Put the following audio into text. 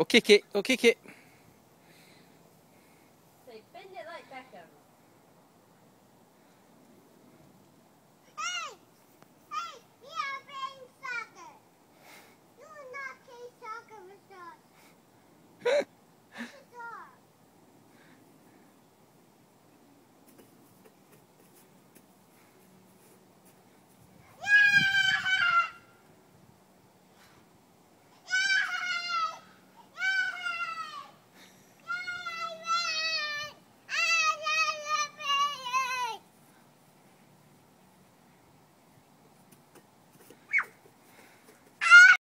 Go kick it. Go kick it. Say bend it like Beckham.